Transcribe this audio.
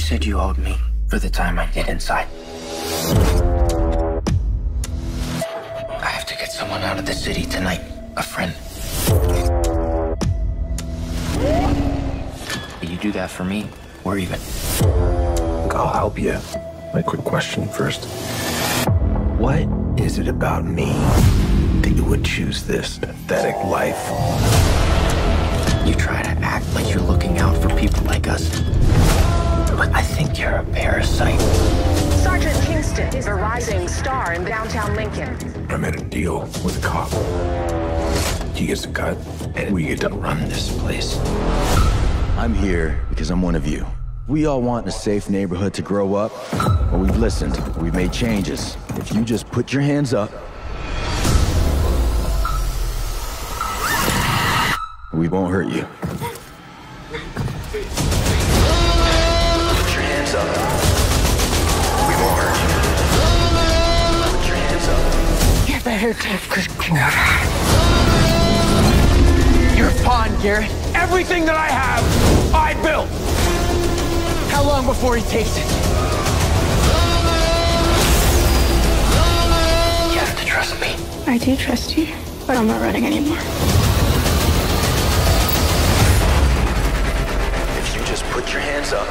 You said you owed me for the time I did inside. I have to get someone out of the city tonight. A friend. You do that for me? Or even? I'll help you. My quick question first. What is it about me that you would choose this pathetic life? You try to act like you're looking rising star in downtown Lincoln. I made a deal with a cop. He gets a cut, and we get to run this place. I'm here because I'm one of you. We all want a safe neighborhood to grow up, but we've listened, we've made changes. If you just put your hands up, we won't hurt you. Up. You better take good care of her. You're a pawn, Garrett. Everything that I have, I built. How long before he takes it? You have to trust me. I do trust you, but I'm not running anymore. If you just put your hands up,